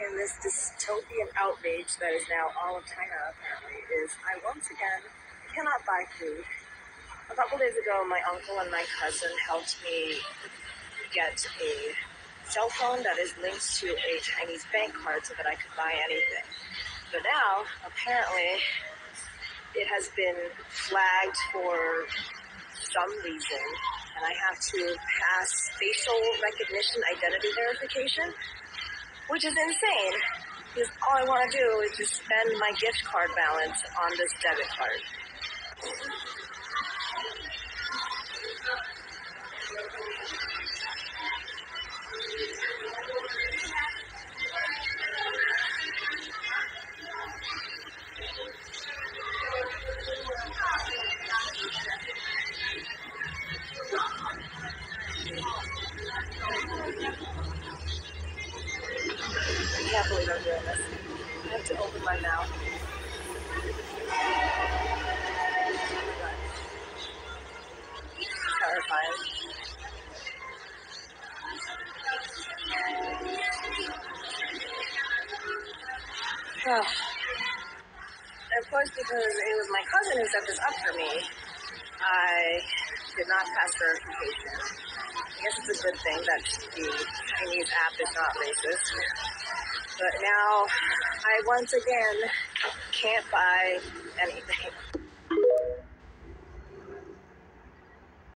in this dystopian outrage that is now all of China, apparently, is I once again cannot buy food. A couple days ago, my uncle and my cousin helped me get a cell phone that is linked to a Chinese bank card so that I could buy anything. But now, apparently, it has been flagged for some reason, and I have to pass facial recognition identity verification, which is insane. Because all I want to do is just spend my gift card balance on this debit card. Can't believe I'm doing this. I have to open my mouth. Terrifying. Oh. Of course, because it was my cousin who set this up for me, I did not pass verification. I guess it's a good thing that the Chinese app is not racist. But now I once again can't buy anything.